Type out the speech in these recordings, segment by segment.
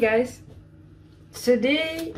guys, today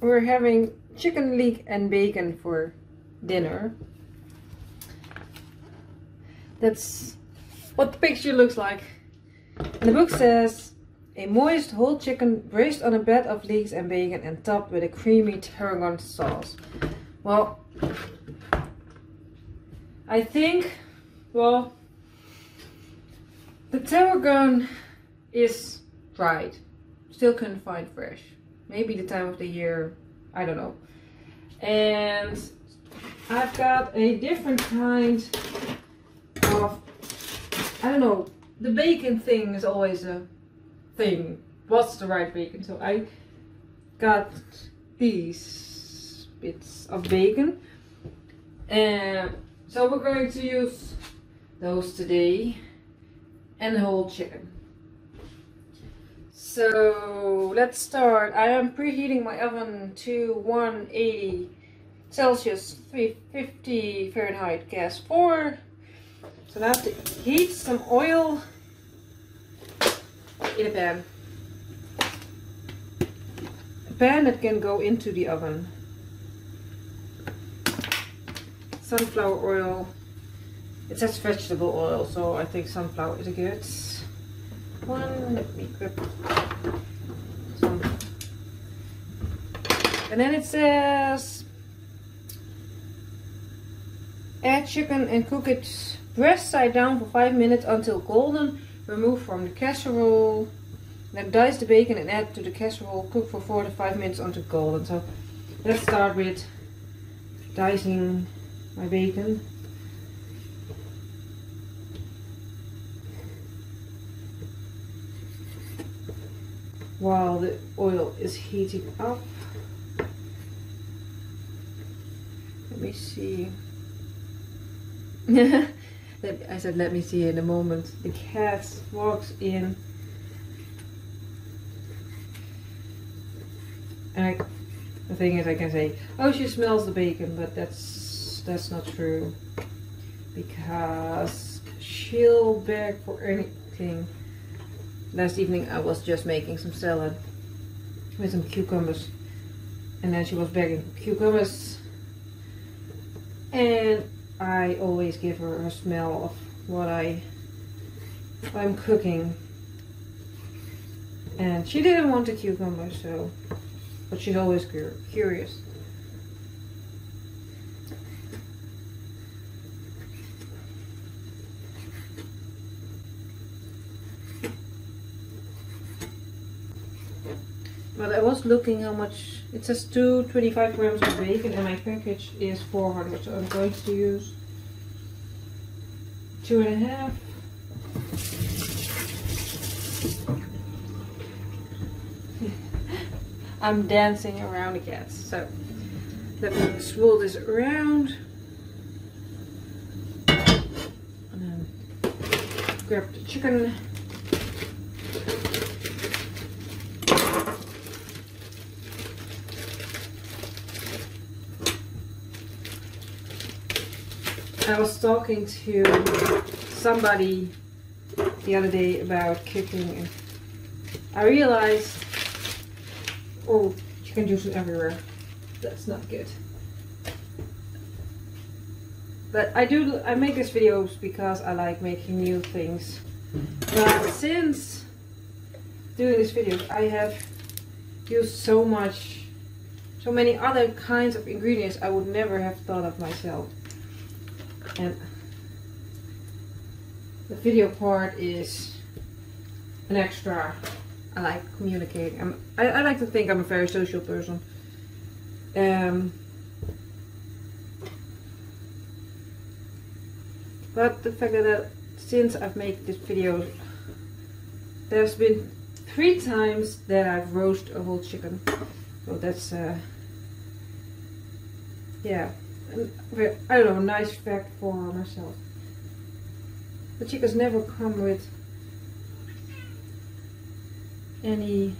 we're having chicken leek and bacon for dinner. That's what the picture looks like. And the book says, a moist whole chicken braised on a bed of leeks and bacon and topped with a creamy tarragon sauce. Well, I think, well, the tarragon is dried. Still couldn't find fresh. Maybe the time of the year, I don't know. And I've got a different kind of, I don't know, the bacon thing is always a thing. What's the right bacon? So I got these bits of bacon. And so we're going to use those today and the whole chicken. So let's start. I am preheating my oven to 180 Celsius, 350 Fahrenheit, gas 4. So now I have to heat some oil in a pan. A pan that can go into the oven. Sunflower oil. It says vegetable oil, so I think sunflower is good one. Let me grab some. And then it says add chicken and cook it breast side down for 5 minutes until golden. Remove from the casserole. Then dice the bacon and add to the casserole. Cook for 4 to 5 minutes until golden. So let's start with dicing my bacon. While the oil is heating up. Let me see. I said let me see in a moment. The cat walks in. And I, the thing is I can say, oh she smells the bacon, but that's that's not true. Because she'll beg for anything. Last evening I was just making some salad with some cucumbers. And then she was begging cucumbers. And I always give her a smell of what I what I'm cooking. And she didn't want the cucumber, so but she's always curious. But I was looking how much, it says 225 grams of bacon and my package is 400. So I'm going to use two and a half. I'm dancing around cats. So let me swirl this around. And then grab the chicken. I was talking to somebody the other day about cooking and I realized oh chicken juice everywhere. That's not good. But I do I make these videos because I like making new things. But since doing this video I have used so much so many other kinds of ingredients I would never have thought of myself and the video part is an extra. I like communicating. I'm, I, I like to think I'm a very social person. Um, but the fact that since I've made this video, there's been three times that I've roasted a whole chicken. So that's, uh, yeah. I don't know, nice fact for myself. The chickens never come with any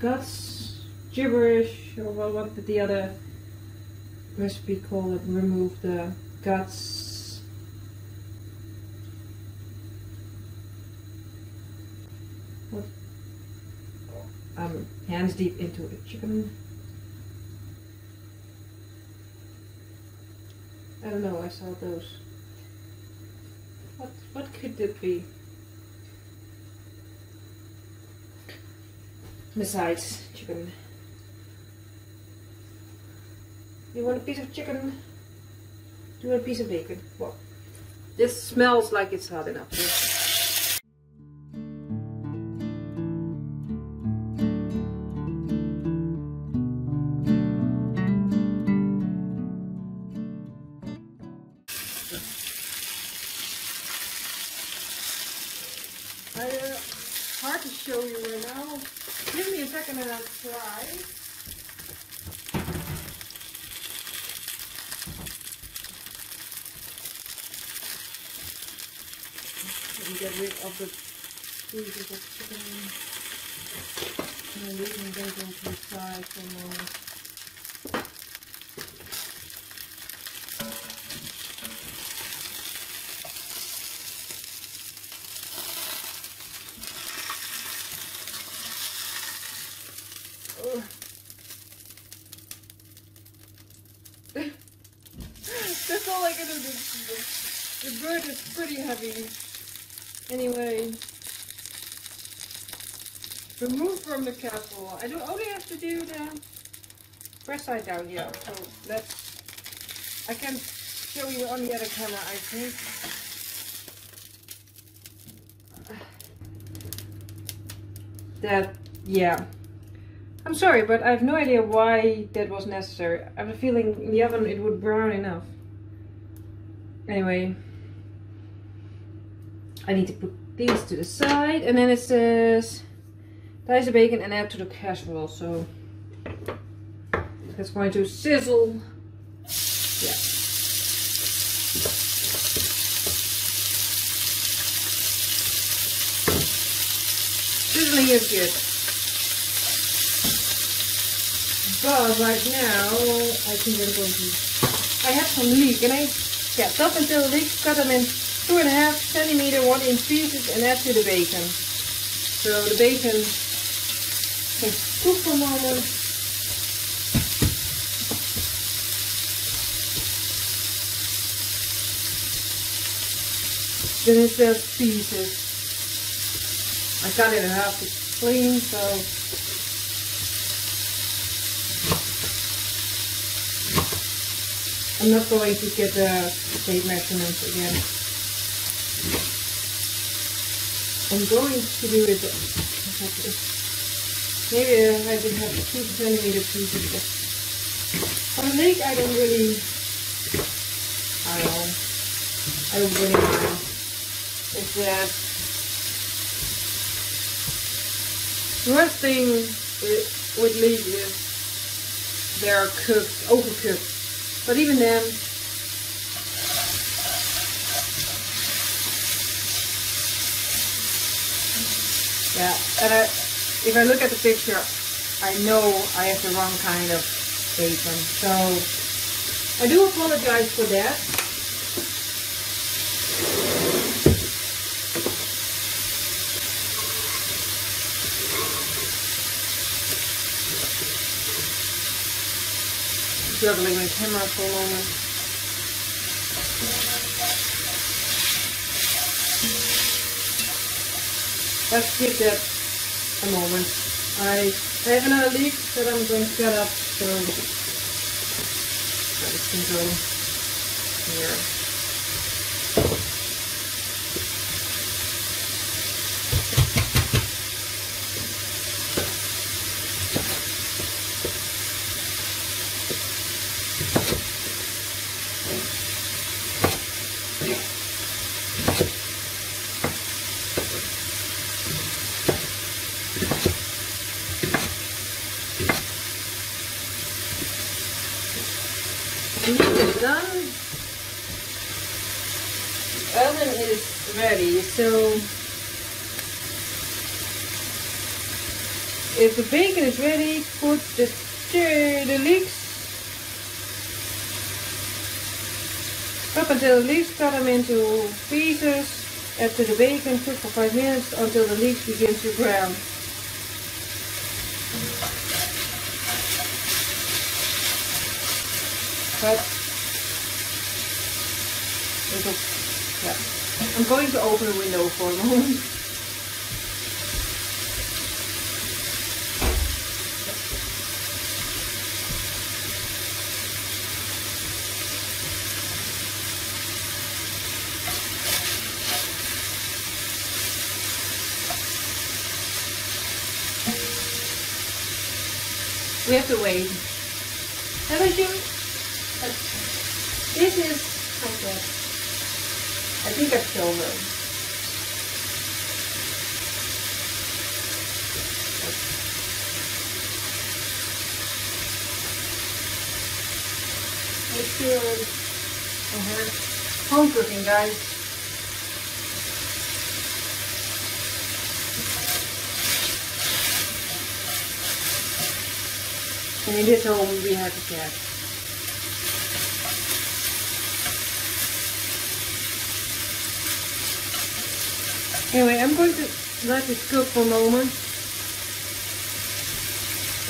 guts, gibberish, or what what did the other recipe call it? Remove the guts. I'm um, hands deep into the chicken. Don't know, I saw those. What what could it be? Besides chicken. You want a piece of chicken? Do you want a piece of bacon? Well, this smells like it's hot enough. Bird is pretty heavy. Anyway, remove from the casserole. I don't only have to do the press side down here. So let's. I can show you on the other camera, I think. That, yeah. I'm sorry, but I have no idea why that was necessary. I have a feeling in the oven it would brown enough. Anyway, I need to put these to the side and then it says dice the bacon and add to the casserole. So it's going to sizzle. Yeah. Sizzling is good. But right now I think I'm going to I have some leek and I yeah stop until the leeks cut them in two and a half centimeter one inch pieces and add to the bacon. So the bacon can cook for a moment. Then it says pieces. I cut it in half to clean, so I'm not going to get the tape measurements again. I'm going to do it. Maybe I will have two centimeter pieces. On the lake, I don't really. I don't know. I don't really mind. It's that. The worst thing with leek is they're cooked, overcooked. But even then, Yeah, and I, if I look at the picture, I know I have the wrong kind of bacon. So I do apologize for that. Juggling my camera for a moment. Let's give that a moment. I have another leaf that I'm going to cut up, so this can go here. chicken is ready. So if the bacon is ready, put the the leeks up until the leeks cut them into pieces. After the bacon, cook for 5 minutes until the leeks begin to brown. Cut yeah. I'm going to open the window for a moment. We have to wait. And I think uh, this is okay. I think I've shown them. It's good. Uh-huh. Home cooking, guys. And in this home we have a cat. Anyway, I'm going to let it cook for a moment.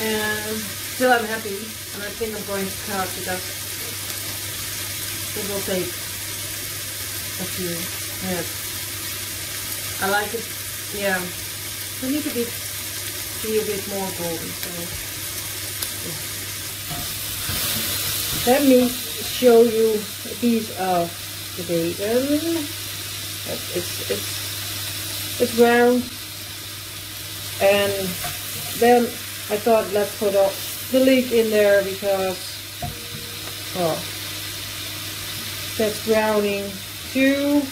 And still I'm happy. And I think I'm going to cut because it will take a few minutes. I like it, yeah. We need to be, be a bit more golden, so let me show you a piece of the bacon. It's it's it's brown, and then I thought let's put the leek in there because oh that's browning too.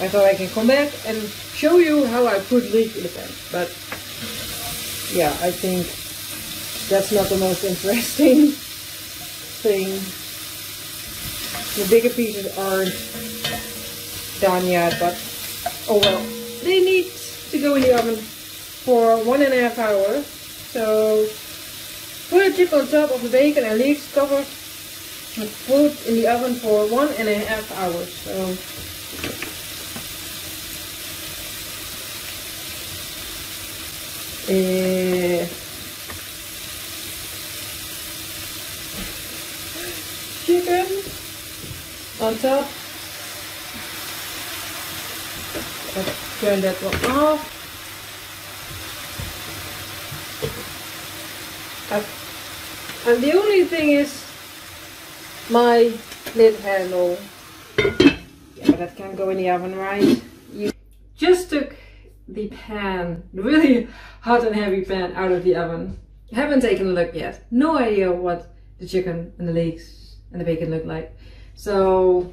I thought I can come back and show you how I put leek in the pan, but yeah, I think that's not the most interesting thing. The bigger pieces aren't done yet, but oh well. They need to go in the oven for one and a half hours. So put a chip on top of the bacon and leaves cover and put in the oven for one and a half hours. So uh, chicken on top. Let's turn that one off. And the only thing is my lid handle. Yeah, that can go in the oven, right? You just took the pan, the really hot and heavy pan out of the oven. Haven't taken a look yet. No idea what the chicken and the leeks and the bacon look like. So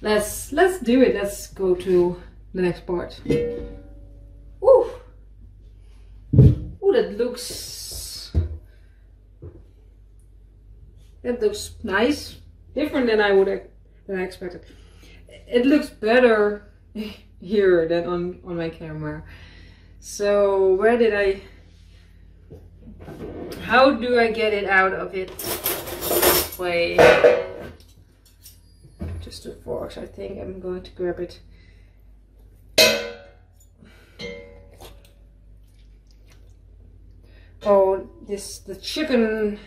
let's let's do it. Let's go to the next part. Ooh, ooh, that looks that looks nice, different than I would than I expected. It looks better here than on on my camera. So where did I? How do I get it out of it? way. Just the I think I'm going to grab it. Oh, this, the chicken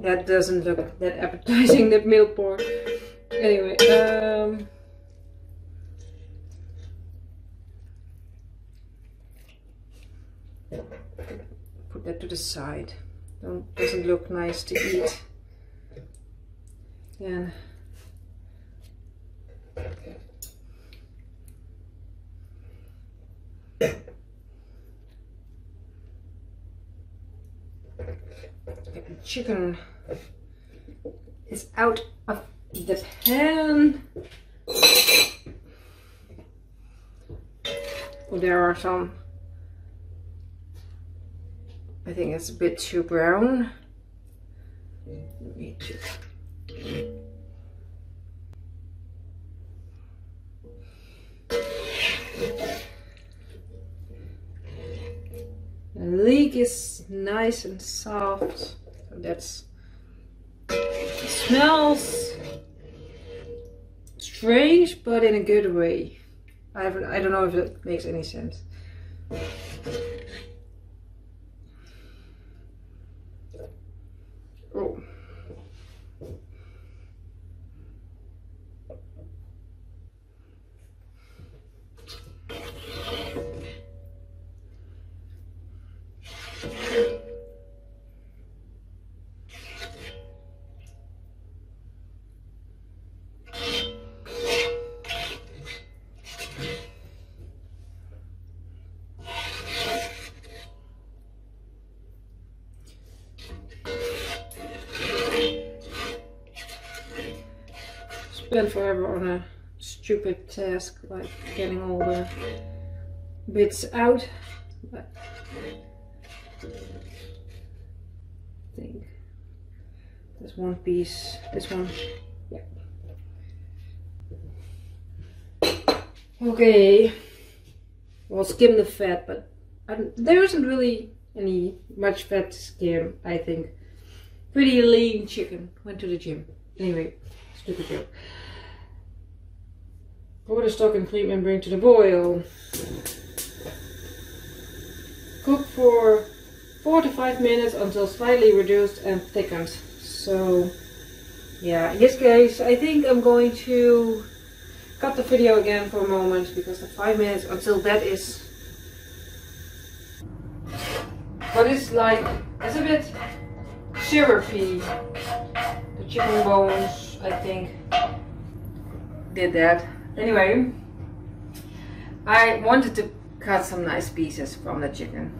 that doesn't look that appetizing, that meal pork. Anyway, um, put that to the side. Don't, doesn't look nice to eat. And chicken is out of the pan. There are some I think it's a bit too brown. The leek is nice and soft. So that's smells strange, but in a good way. I haven't. I don't know if it makes any sense. Oh. Spent forever on a stupid task like getting all the bits out. But I think there's one piece, this one, yeah. Okay, we'll skim the fat, but there isn't really any much fat to skim, I think. Pretty lean chicken, went to the gym. Anyway, stupid joke. Pour the stock and clean and bring to the boil. Cook for 4 to 5 minutes until slightly reduced and thickened. So, yeah, in this case, I think I'm going to cut the video again for a moment because the 5 minutes until that is what is like, it's a bit syrupy. The chicken bones, I think, did that. Anyway, I wanted to cut some nice pieces from the chicken.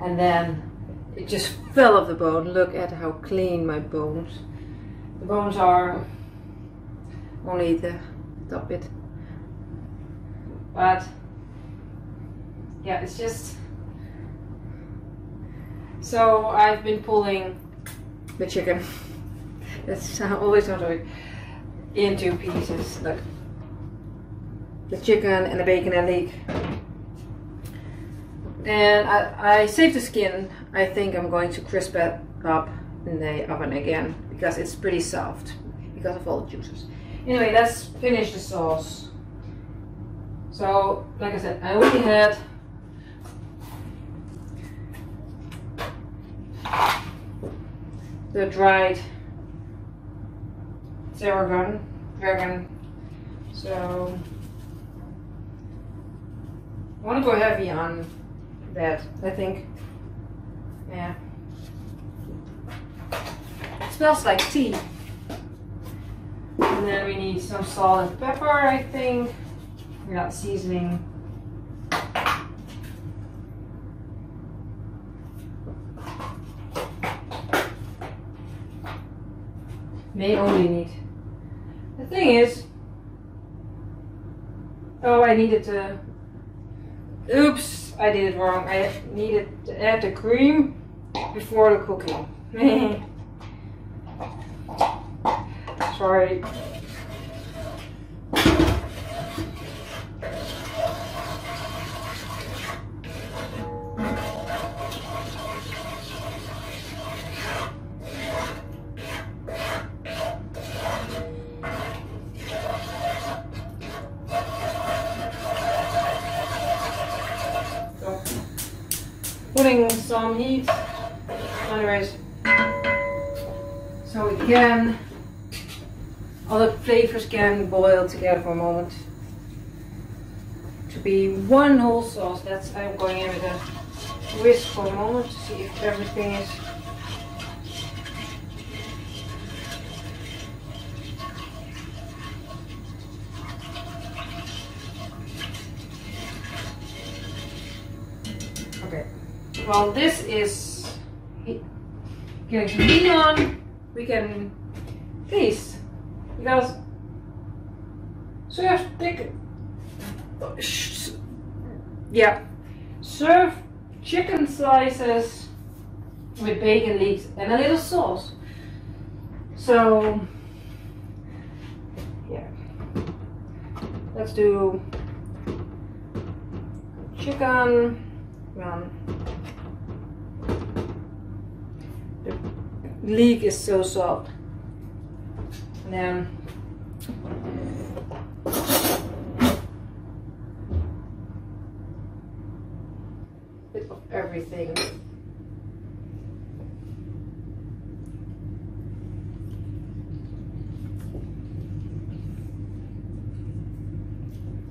And then it just fell off the bone. Look at how clean my bones. The bones are only the top bit. But yeah, it's just so I've been pulling the chicken. That's always how I into pieces. Look the chicken and the bacon and leek. And I, I saved the skin. I think I'm going to crisp it up in the oven again because it's pretty soft because of all the juices. Anyway, let's finish the sauce. So, like I said, I already had the dried tarragon, dragon. So want to go heavy on that, I think. Yeah. It smells like tea. And then we need some salt and pepper, I think. We're not seasoning. May only need. The thing is, oh, I needed to Oops, I did it wrong. I needed to add the cream before the cooking. Sorry. Some heat anyways so again all the flavors can boil together for a moment. To be one whole sauce that's I'm going in with a whisk for a moment to see if everything is while this is getting heat on, we can taste because so you have serve thick. Yeah, serve chicken slices with bacon leeks and a little sauce. So yeah, let's do chicken. Um, leek is so soft. And then bit of everything.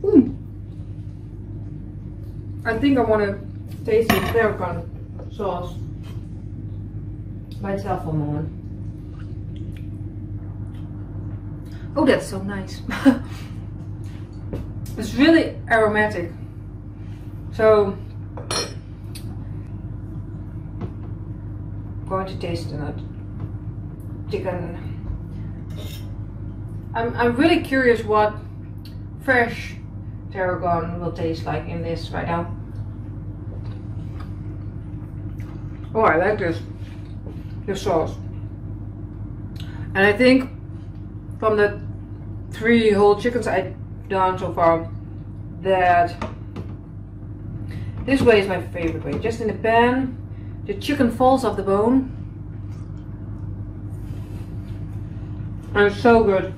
Mm. I think I want to taste the tarragon sauce by itself a moment. Oh, that's so nice. it's really aromatic. So, I'm going to taste the chicken. I'm, I'm really curious what fresh tarragon will taste like in this right now. Oh, I like this, this sauce. And I think from the three whole chickens I've done so far, that this way is my favorite way. Just in the pan, the chicken falls off the bone. And it's so good.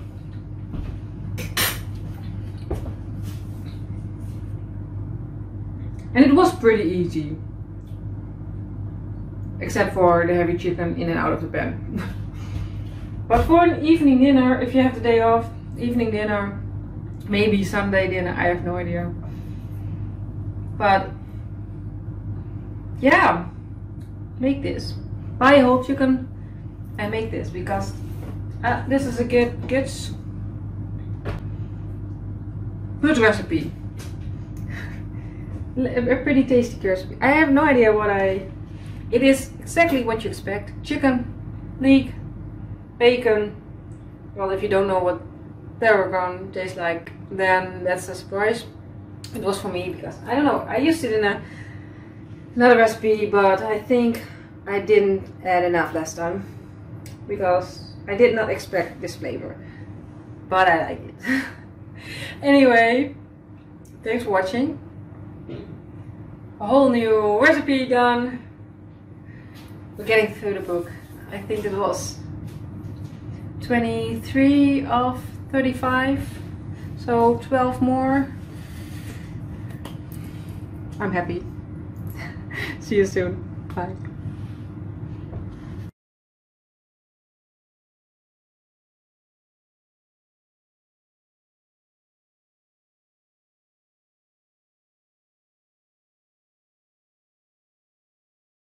And it was pretty easy. Except for the heavy chicken in and out of the pan. but for an evening dinner, if you have the day off, evening dinner, maybe Sunday dinner, I have no idea. But yeah, make this. Buy a whole chicken and make this because uh, this is a good, good, good recipe a pretty tasty recipe. I have no idea what I... It is exactly what you expect. Chicken, leek, bacon. Well, if you don't know what tarragon tastes like, then that's a surprise. It was for me because, I don't know, I used it in a, another recipe, but I think I didn't add enough last time. Because I did not expect this flavor. But I like it. anyway, thanks for watching a whole new recipe done. We're getting through the book. I think it was 23 of 35, so 12 more. I'm happy. See you soon. Bye.